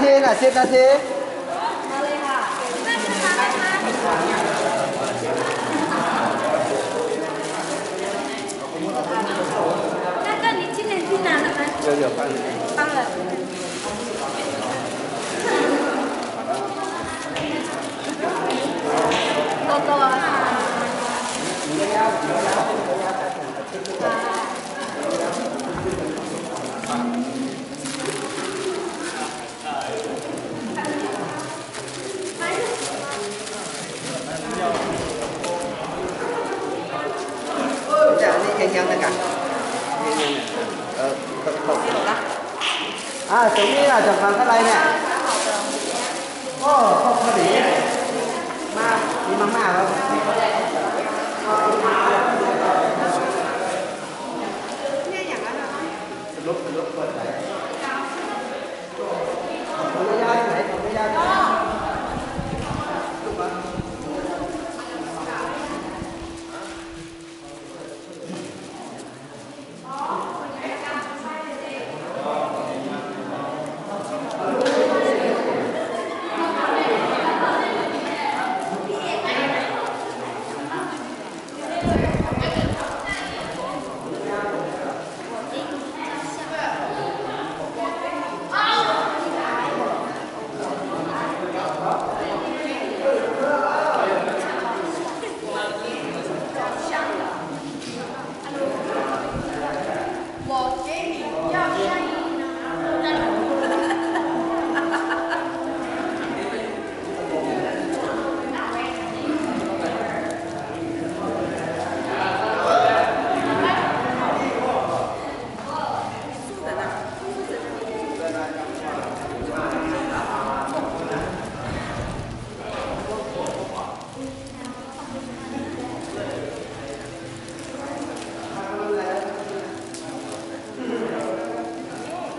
thế, là chết ra thế Được được bạn. Bạn rồi. Tô tô à. Thank you. กันเออตกตกอ่าตรงนี้อะจะฟังเท่าไรเนี่ยโอ้พอพอดีมามีมาม่าแล้วสรุปสรุปเปิดไหนผมไม่ย้ายไหนผมไม่ย้ายไ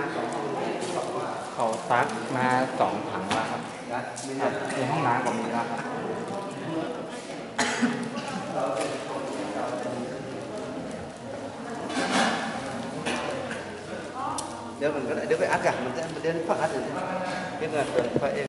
น้ำสองห้องเขาซักมาสองถังแล้วครับในห้องน้ำก็มีแล้วครับเดี๋ยวมันก็ได้เดี๋ยวไปอัดกันมันจะมันเดินพักอัดอย่างนี้เดี๋ยวเงินเดินไฟเอง